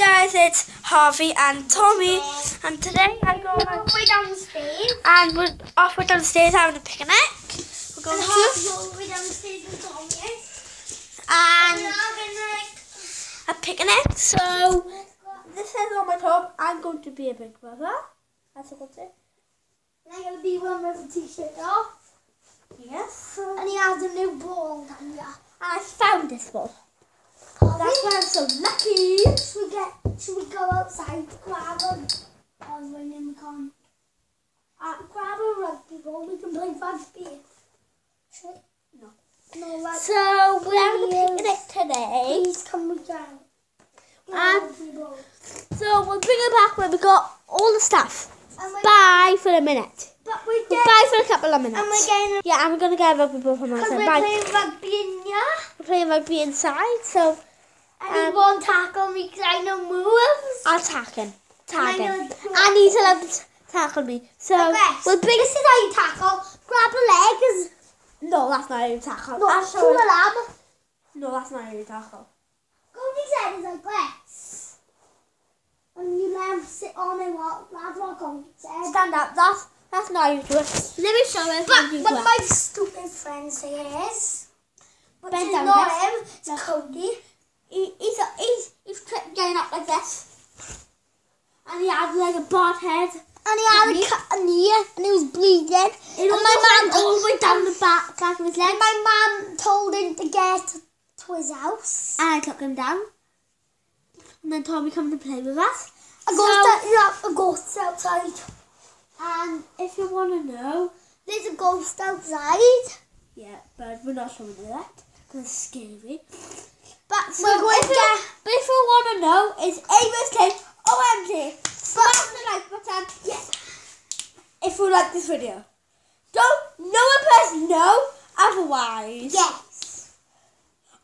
guys, it's Harvey and Tommy, and today I'm going Way downstairs. and we're off we're downstairs having a picnic. We're going And to Harvey's all the way downstairs with Tommy. and And I'm gonna like. a picnic. So this says on my top, I'm going to be a big brother. That's what it. I'm gonna be one with a t-shirt off. Yes. And he has a new ball down. And I found this one. That's why I'm so lucky. should we get? Should we go outside grab a? Oh, when we can. Uh, grab a rugby ball. We can play rugby. Should? No. No, like. So we're having a picnic today. Please come with down. And- So we'll bring it back when we got all the stuff. Bye for a minute. but we're getting. for a couple of minutes. And we're getting. Yeah, I'm gonna get a rugby ball from Because outside. we're Bye. playing rugby in here. We're playing rugby inside, so And he Um, won't tackle me because I know moves. I'll tack him. Tag him. And he's allowed to tackle me. So Rex, we'll this is how you tackle. Grab a leg. Is, No, that's not how you tackle. no, I'll show you. lab. No, that's not how you tackle. His head is like this. And you let him sit on lad walk on his head. Stand up. That's that's not how you do it. Let me show you But, but my stupid friend says. But Bend it's down, not him, it's. Cody. He, he's he's he's tri- going up like this, and he had like a bald head. And he had a cut on the ear and he was bleeding. It and my mum all the way down the back back of his leg. And my mum told him to get to his house. And I took him down. And then Tommy come to play with us. A So- ghost, yeah, a ghost outside. And if you want to know, There's a ghost outside. yeah, but we're not showing you that because it's scary. But So we're going if to you, but if you want to know, it's Ava's Cake OMG. Smash the like button. Yes. If you like this video. Don't no one press no, otherwise. Yes.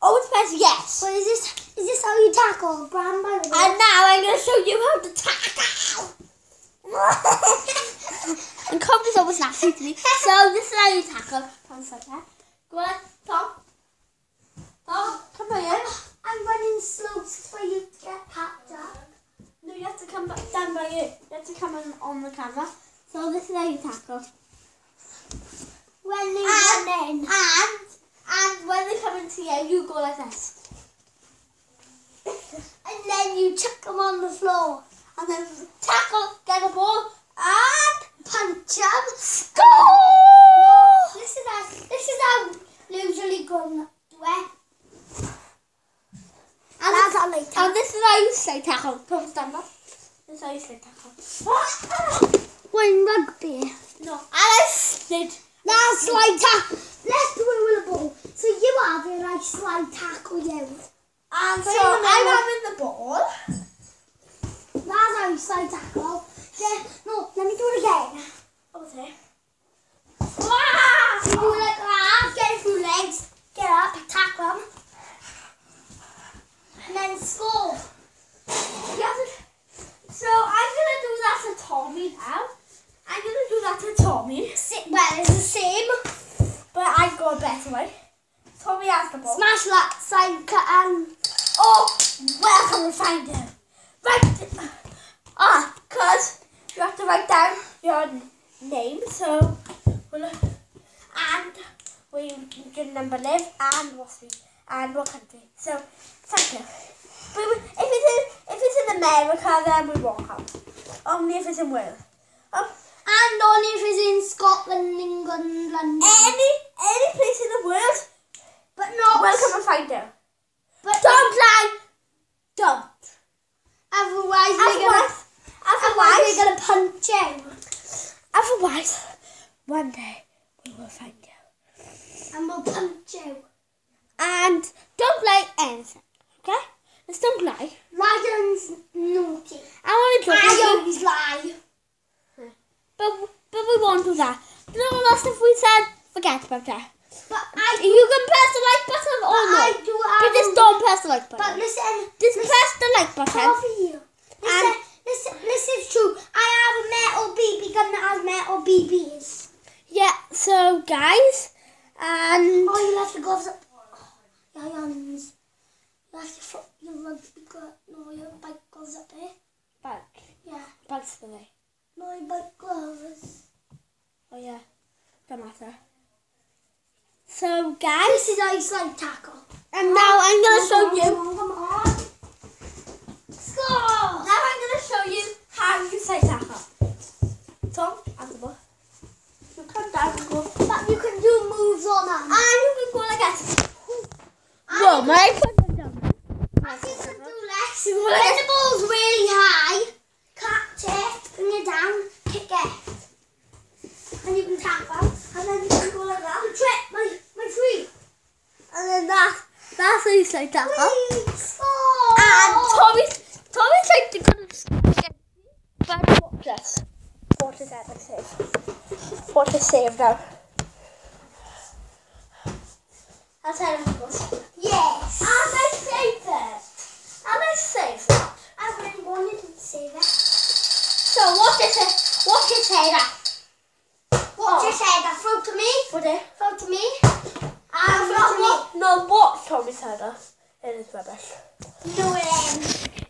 Always press yes. But is this is this how you tackle by the way? And now I'm going to show you how to tackle. and Cody's always nasty to me. So this is how you tackle. Tom's like that. Go on, Tom. Tom, come on here. I'm running slow for you get packed up. No, you have to come back down by you. You have to come on, on the camera. So this is how you tackle. When they And, run in. and, and when they come into you, you go like this. And then you chuck them on the floor. And then tackle, get a ball, and Punch them. score! This is how this is how usually grown outside tackle. Oh, this is outside tackle. Come stand up. This is outside tackle. We're in rugby. No, I slid. Now slide tackle. Let's do it with a ball. So you have it, I slide tackle you. And so, so I'm having the ball. That's how you slide tackle. Oh, yeah, no, let me do it again. Tommy, Well, it's the same. but I've got a better way. Tommy has the ball. Smash that side cut and Oh, where can we find him? Right. Ah, cause you have to write down your name. So, we'll, and where you, your number live and what street and what country. So, thank you. But if it's in if it's in America, then we won't help. Only if it's in Wales. Um, and only if it's in Scotland, England, London. any any place in the world, but not. we'll come and find you. But Don't lie. Don't. otherwise, we're gonna. Otherwise, we're gonna punch him. otherwise, one day we will find you. and we'll punch you. And don't lie anything, okay? Just don't lie. Ryan's naughty. I want to I joke with you, always lie. but but we won't do that. You know the stuff we said? Forget about that. But I. You can press the like button or but no. I do have. But just don't press the like But button. listen. Just listen. press the like button. Coffee. Listen, listen, listen, it's true. I have a metal BB gun that has metal BBs. Yeah. So guys, and Oh, you left the gloves up. Oh, your hands. You left your foot, your rugby glove, no, your bike gloves Three. My big gloves. Oh yeah, don't matter. So guys, This is ice like tackle. and now I'm gonna show you. Come on, come on. Score! Now I'm gonna show you how you say tackle. Tom, and the ball. You come down and go. But you can do moves on that. And you can go like. And Whoa, my foot is down. I think you can do less. You When wanna- the ball's really high, catch it, bring it down, kick it. And you can tap out. And then you can go like that. Trip, my, my free. And then that, that's how you say tackle. Please. Oh. And Tommy's, Tommy's like to go to But watch this. Watch this ever save. Watch this save now. That's how it goes. Yes. And I saved it. And I saved that. I really wanted to save it. So what is it? What is it? What Oh. you said, that throw to me, What is it? throw to me. And throw not to me. what? No, what Tommy said? It is rubbish. It then.